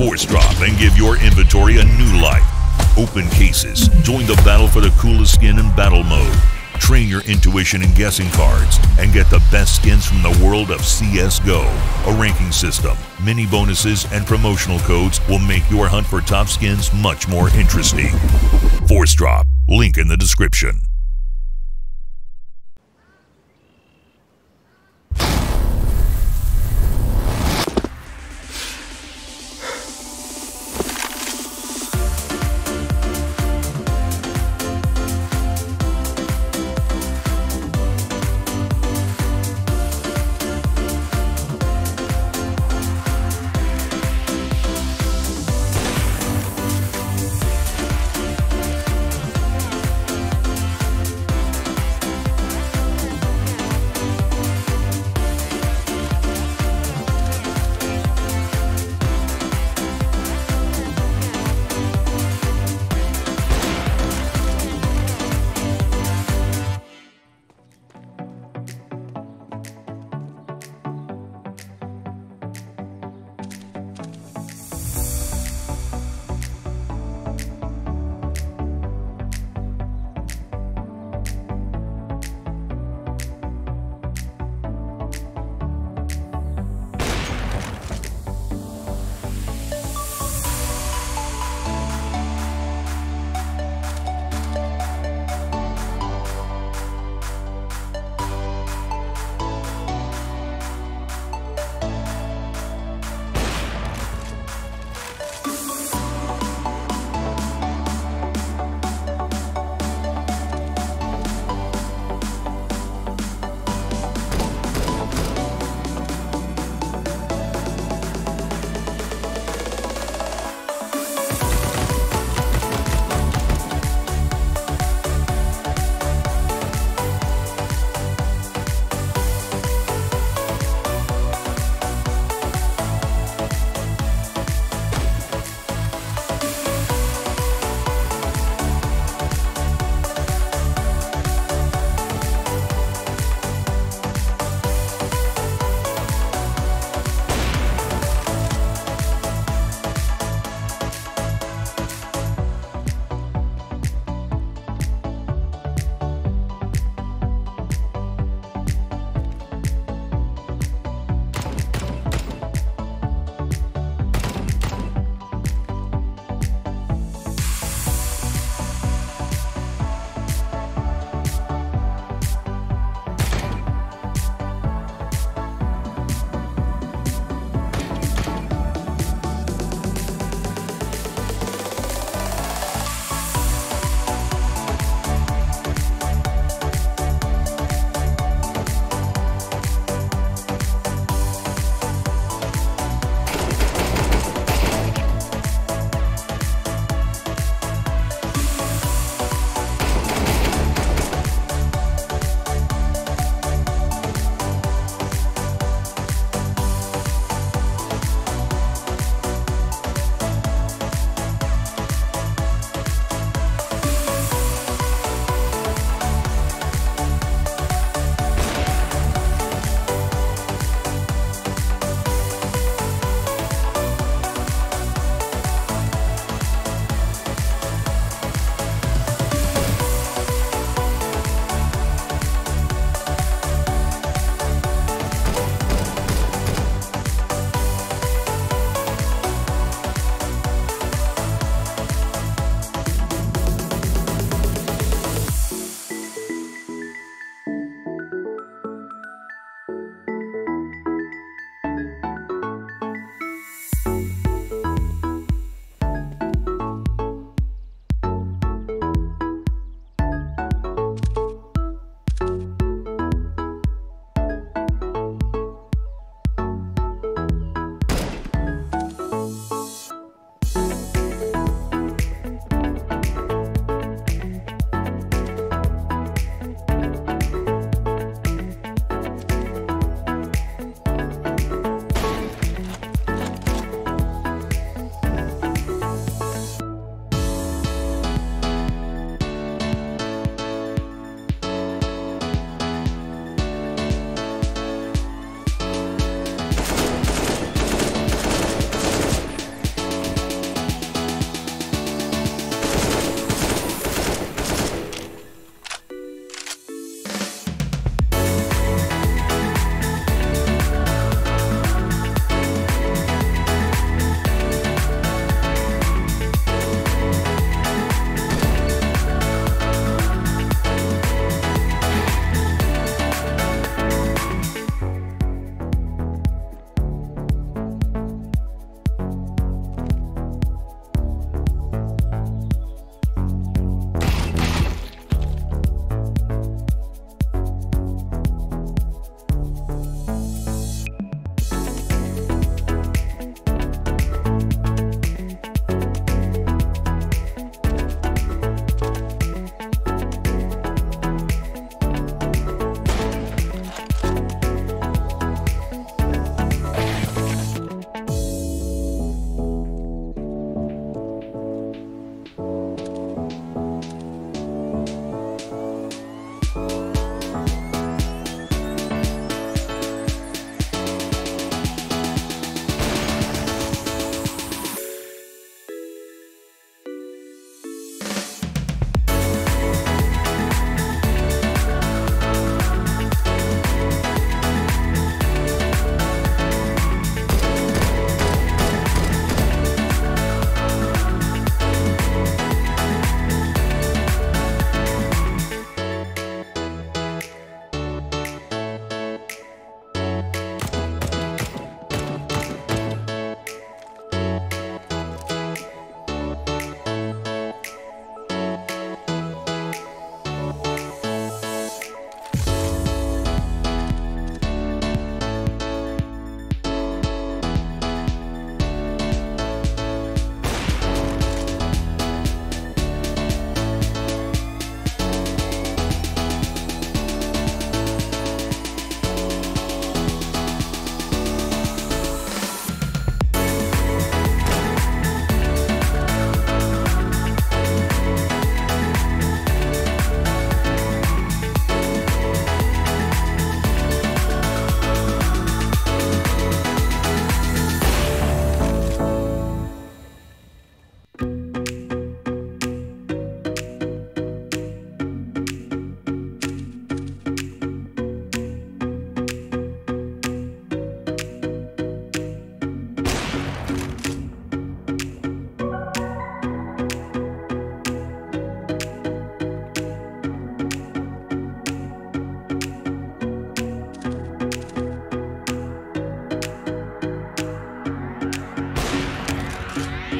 ForceDrop and give your inventory a new life. Open cases. Join the battle for the coolest skin in battle mode. Train your intuition in guessing cards and get the best skins from the world of CSGO. A ranking system, mini bonuses, and promotional codes will make your hunt for top skins much more interesting. ForceDrop, link in the description.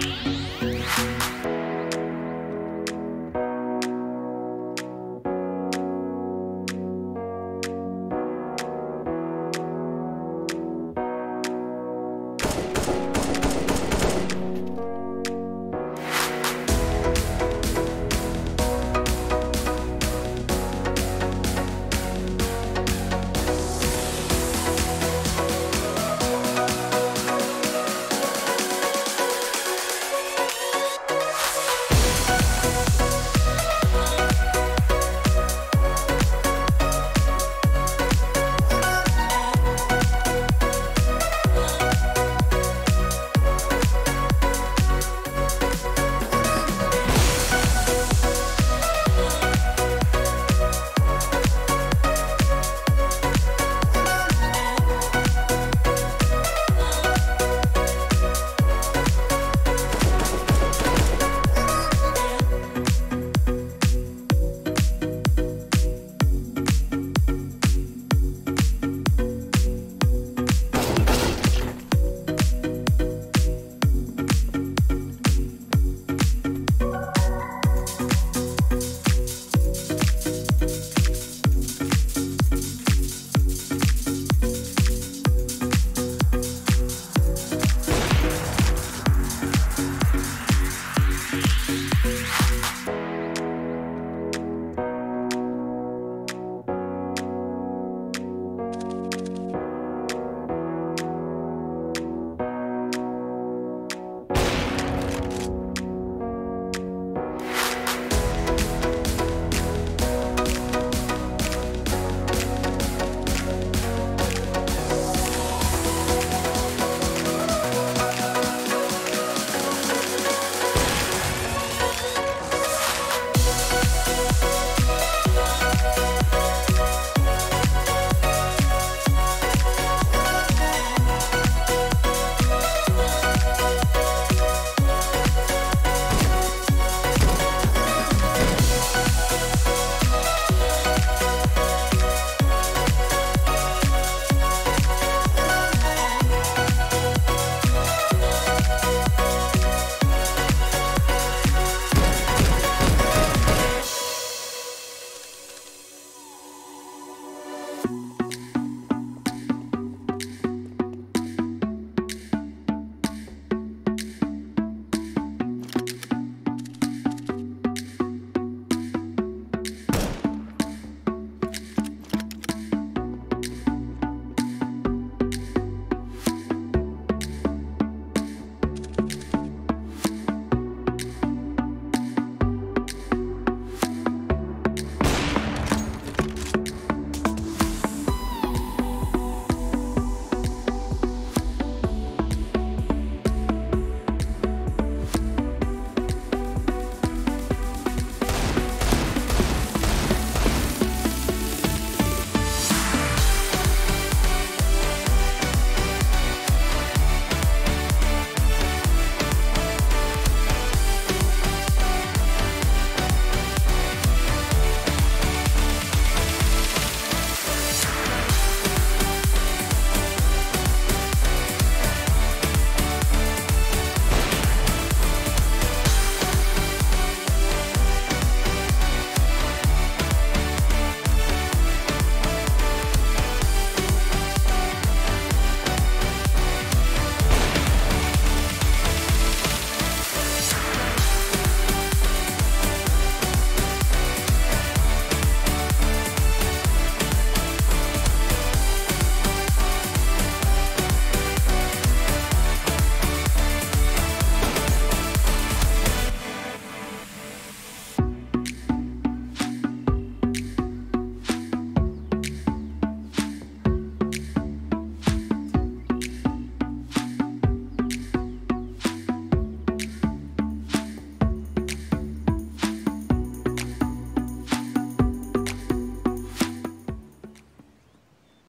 Bye.